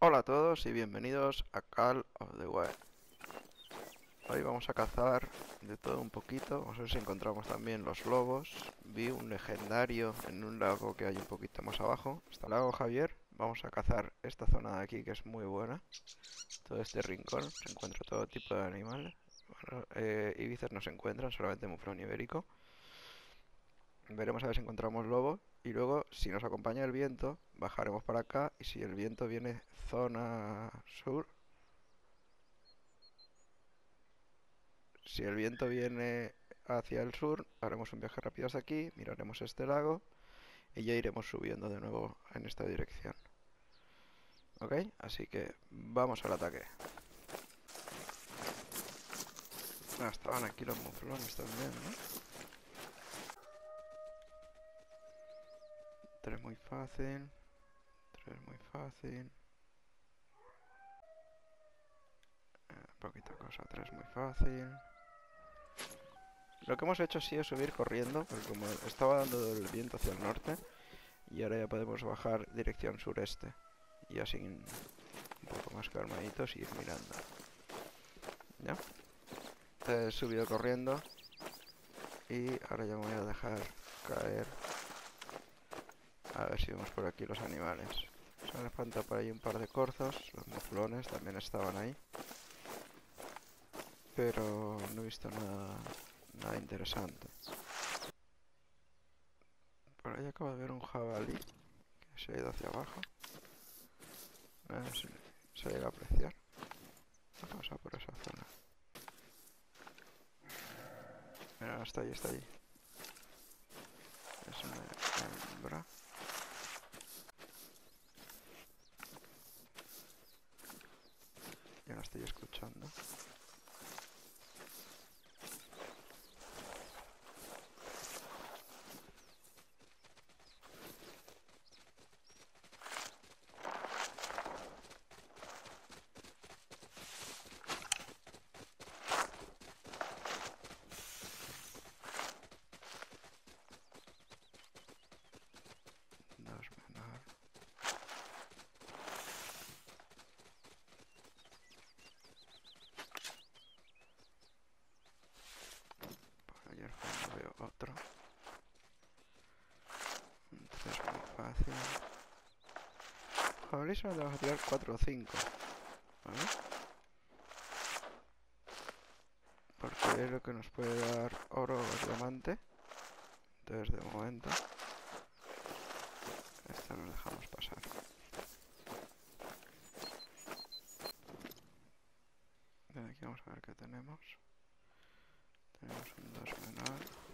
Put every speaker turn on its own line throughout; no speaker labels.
Hola a todos y bienvenidos a Call of the Wild. Hoy vamos a cazar de todo un poquito, vamos a ver si encontramos también los lobos. Vi un legendario en un lago que hay un poquito más abajo. Está el lago Javier. Vamos a cazar esta zona de aquí que es muy buena. Todo este rincón, se encuentra todo tipo de animales. Bueno, eh, no se encuentran, solamente muflón ibérico. Veremos a ver si encontramos lobo. Y luego, si nos acompaña el viento, bajaremos para acá. Y si el viento viene zona sur, si el viento viene hacia el sur, haremos un viaje rápido hasta aquí, miraremos este lago y ya iremos subiendo de nuevo en esta dirección. ¿Ok? Así que vamos al ataque. Ah, estaban aquí los muflones también, ¿no? Tres muy fácil. Tres muy fácil. Eh, poquita cosa, tres muy fácil. Lo que hemos hecho sí es subir corriendo, porque como estaba dando el viento hacia el norte, y ahora ya podemos bajar dirección sureste. Y así un poco más calmaditos y ir mirando. ¿Ya? He subido corriendo y ahora ya me voy a dejar caer. A ver si vemos por aquí los animales. Se me falta por ahí un par de corzos, los muflones también estaban ahí. Pero no he visto nada Nada interesante. Por ahí acabo de ver un jabalí que se ha ido hacia abajo. A ver si se llega a apreciar. Vamos a por esa zona. Mira, está ahí, está ahí. Es una hembra. Ya la estoy escuchando. Dos menor. Por ahí al fondo veo otro. Un tres muy fácil. Jabalí solo te vas a tirar 4 o 5. ¿Vale? Porque es lo que nos puede dar oro o diamante. Entonces de momento esta nos dejamos pasar. Desde aquí vamos a ver qué tenemos. Tenemos un 2 menor.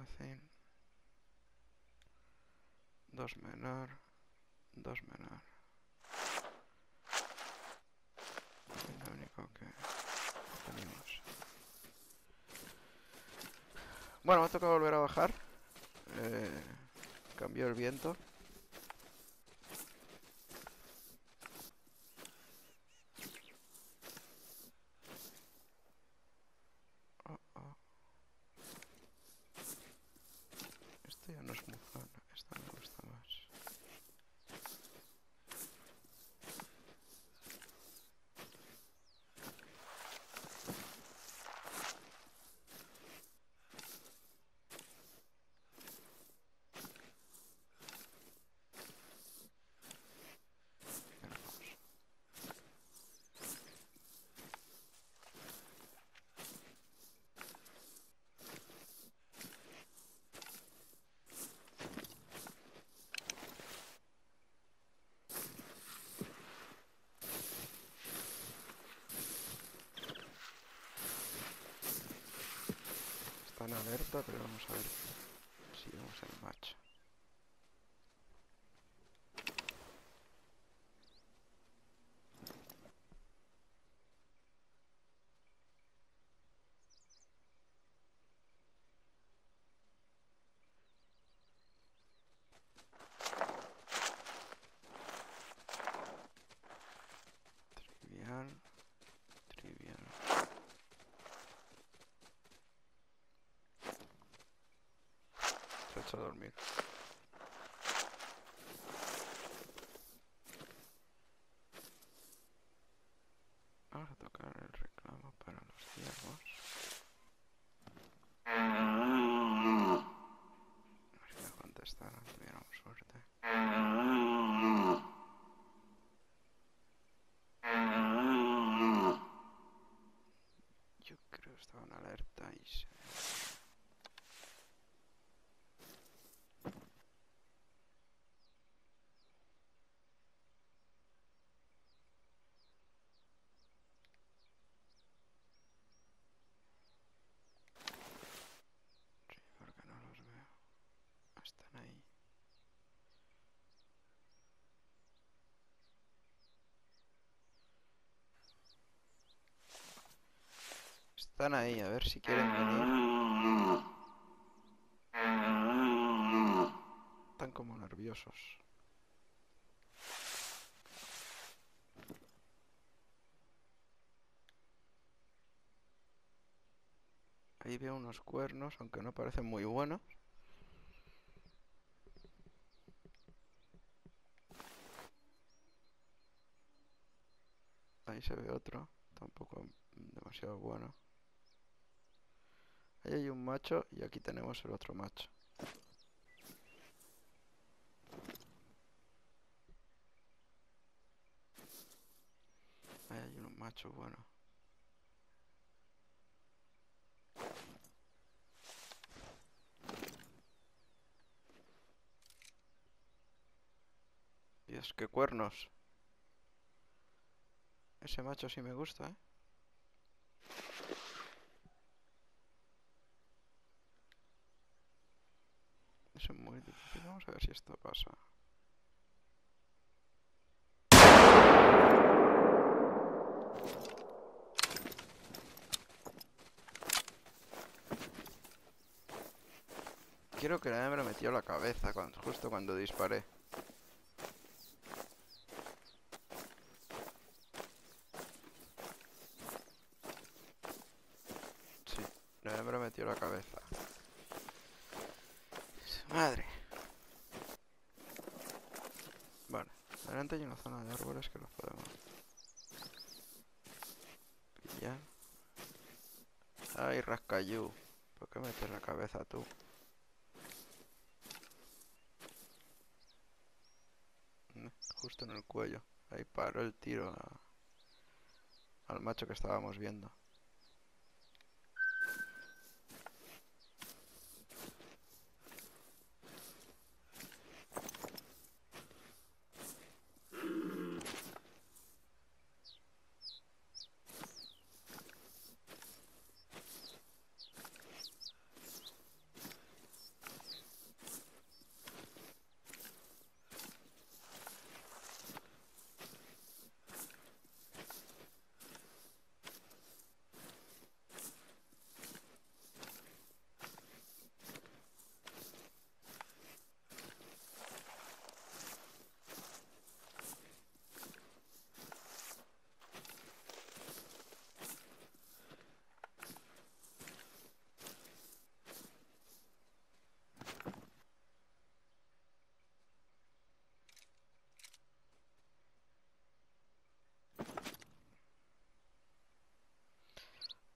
Fácil. Dos menor. Dos menor. Es lo único que tenemos. Bueno, me ha tocado volver a bajar. Eh, cambió el viento. Oh, oh. Esto ya no es muflón, esta me gusta más. Vamos. Está en alerta, pero vamos a ver si vemos el match. Trivial. Trivial. Hecho dormir. Vamos a tocar el reclamo para los ciervos. A ver si me contestaran, tuviéramos suerte. Yo creo que estaba en alerta y se... Sí, porque no los veo. Están ahí. Están ahí, a ver si quieren venir. Están como nerviosos. Ahí veo unos cuernos, aunque no parecen muy buenos. Ahí se ve otro, tampoco demasiado bueno. Ahí hay un macho y aquí tenemos el otro macho. Ahí hay un macho bueno. Dios, qué cuernos. Ese macho sí me gusta, ¿eh? Vamos a ver si esto pasa. Quiero que la hembra metió la cabeza justo cuando disparé. Sí, la hembra metió la cabeza. Su Madre. Vale, adelante hay una zona de árboles que los podemos pillar. Ay, rascayú. ¿Por qué metes la cabeza tú? Mm, Justo en el cuello. Ahí paró el tiro al macho que estábamos viendo.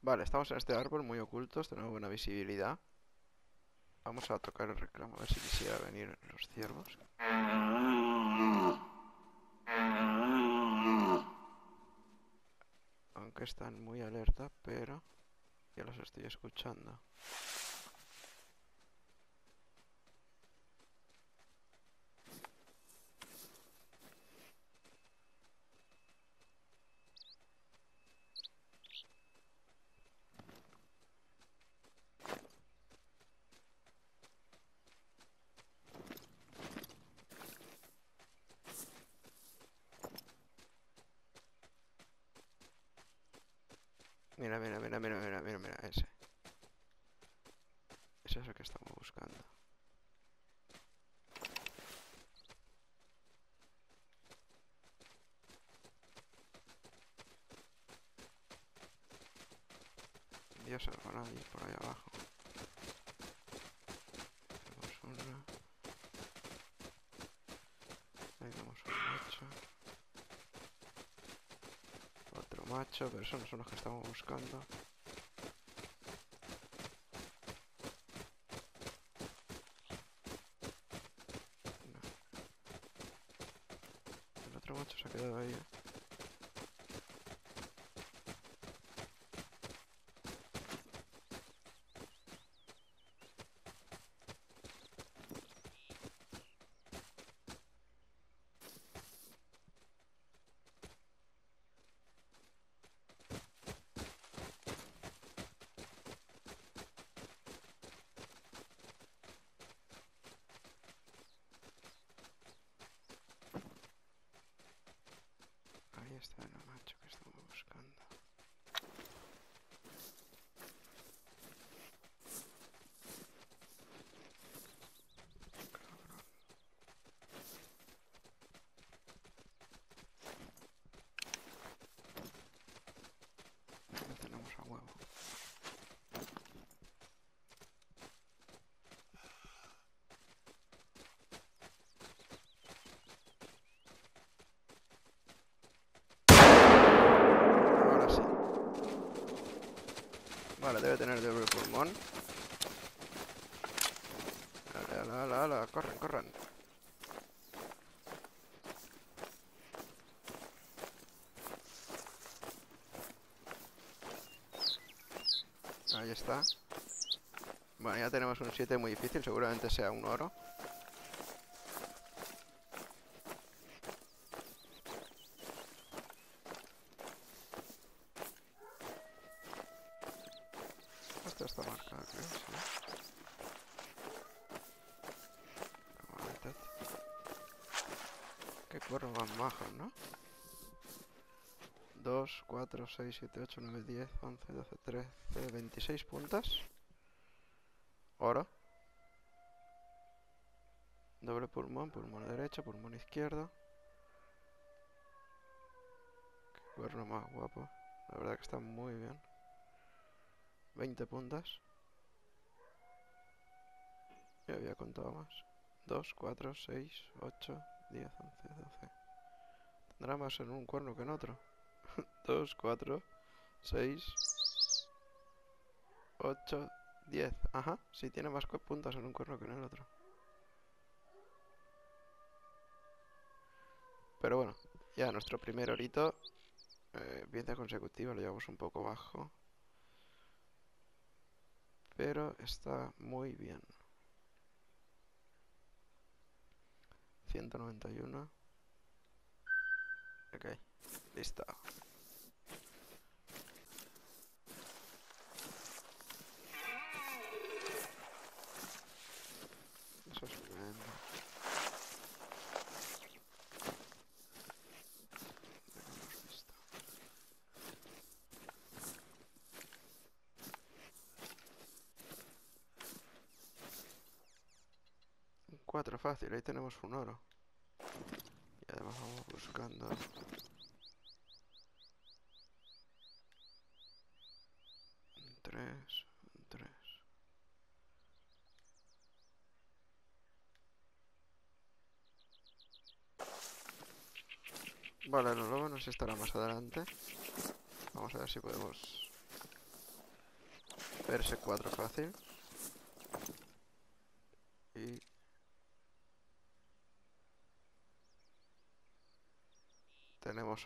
Vale, estamos en este árbol muy ocultos, tenemos buena visibilidad. Vamos a tocar el reclamo, a ver si quisiera venir los ciervos. Aunque están muy alerta, pero ya los estoy escuchando. Mira, mira, mira, mira, mira, mira, mira, ese. Ese es el que estamos buscando. Dios, algo nadie por ahí abajo. Tenemos Una. Ahí vemos un macho. Otro macho, pero esos no son los que estamos buscando. No. El otro macho se ha quedado ahí. ¿eh? Ahí está el macho que estamos buscando. Cabrón. Lo tenemos a huevo. Ahora sí. Vale, debe tener doble pulmón. Ala, ala, ala, ala, corran, corran. Ahí está. Bueno, ya tenemos un 7 muy difícil, seguramente sea un oro. Esta está marcada, creo, sí. Qué cuernos más majos, ¿no? 2, 4, 6, 7, 8, 9, 10, 11, 12, 13, 26 puntas. Oro. Doble pulmón, pulmón derecho, pulmón izquierdo. Qué cuerno más guapo. La verdad que está muy bien. 20 puntas. Ya había contado más. 2, 4, 6, 8, 10, 11, 12. Tendrá más en un cuerno que en otro. 2, 4, 6, 8, 10. Ajá, sí tiene más puntas en un cuerno que en el otro. Pero bueno, ya nuestro primer orito. Eh, pieza consecutiva, lo llevamos un poco bajo. Pero está muy bien. 191. Ok, listo. Eso es tremendo. Ya lo hemos visto. Un 4 fácil, ahí tenemos un oro. Y además vamos buscando. Un 3, un 3. Vale, los lobos nos estará más adelante. Vamos a ver si podemos ver ese 4 fácil. Y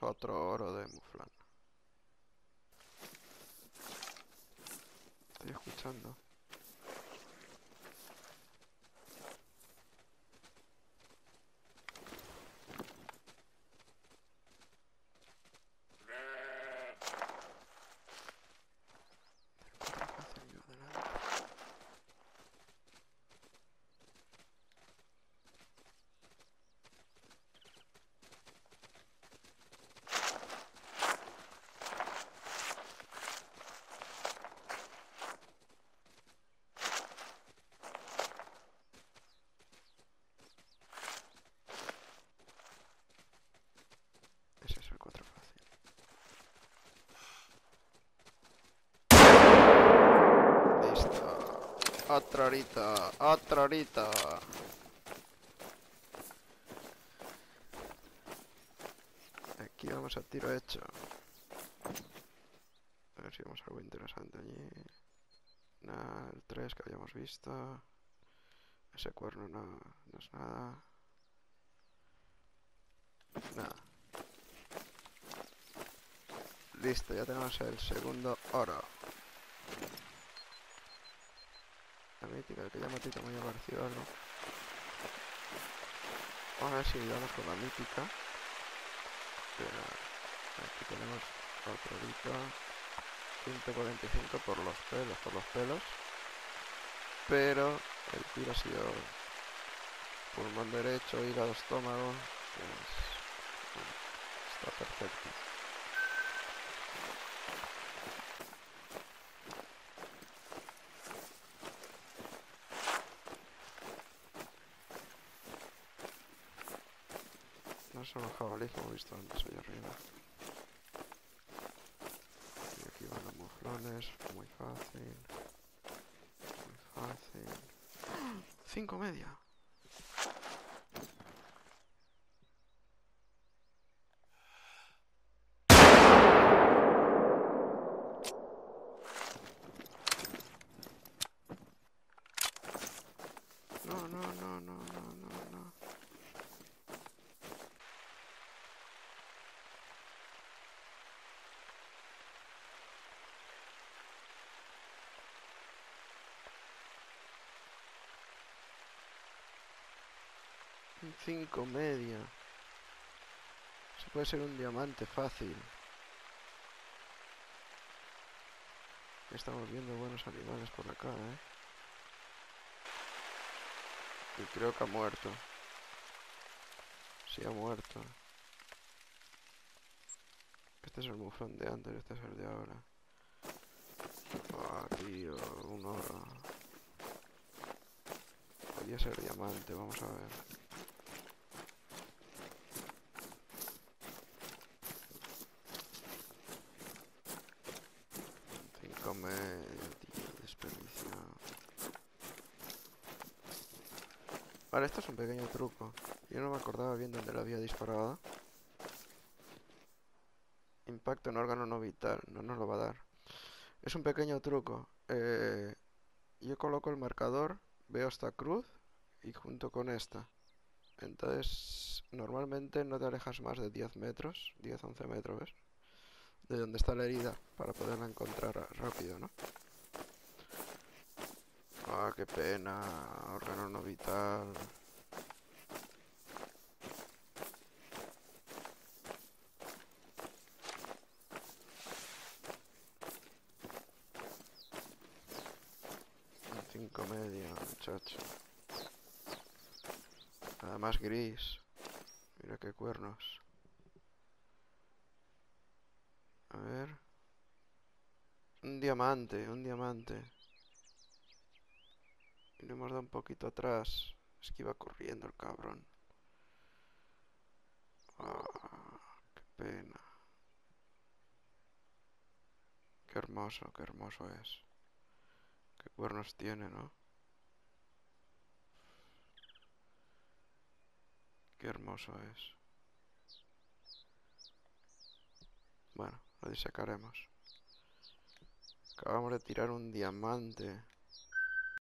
otro oro de Muflán. Estoy escuchando. Cuatro fácil, yo adelante. Ese es el 4 fácil. Listo. Otra horita, otra horita. Aquí vamos a tiro hecho. A ver si vemos algo interesante allí. Nada, el 3 que habíamos visto. Ese cuerno no, no es nada. Nada. Listo, ya tenemos el segundo oro. La mítica, que ya matito me ha parecido algo. Vamos a ver si damos con la mítica. Pero aquí tenemos otro dito. 145 por los pelos, por los pelos. Pero el tiro ha sido pulmón derecho, hígado, estómago. Pues, está perfecto. No son los jabalíes que hemos visto antes allá arriba. Y aquí van los muflones, muy fácil. Muy fácil. ¡Ah! Cinco media. No, no, no, no, no, no, no. Un 5 media. Se puede ser un diamante fácil. Estamos viendo buenos animales por acá, ¿eh? Y creo que ha muerto. Sí, ha muerto. Este es el muflón de antes, este es el de ahora. Ah, tío, un oro. Podría ser diamante, vamos a ver. Cinco medio, tío, desperdiciado. Vale, esto es un pequeño truco. Yo no me acordaba bien dónde lo había disparado. Impacto en órgano no vital, no nos lo va a dar. Es un pequeño truco. Eh, yo coloco el marcador, veo esta cruz y junto con esta. Entonces, normalmente no te alejas más de 10 metros, 10-11 metros, ¿ves? De donde está la herida, para poderla encontrar ra- rápido, ¿no? Ah, qué pena, órgano no vital. Un 5 medio, muchacho. Además gris. Mira qué cuernos. A ver. Un diamante, un diamante. Y le hemos dado un poquito atrás. Es que iba corriendo el cabrón. Ah, qué pena. Qué hermoso, qué hermoso es. Qué cuernos tiene, ¿no? Qué hermoso es. Bueno, lo disecaremos. Acabamos de tirar un diamante.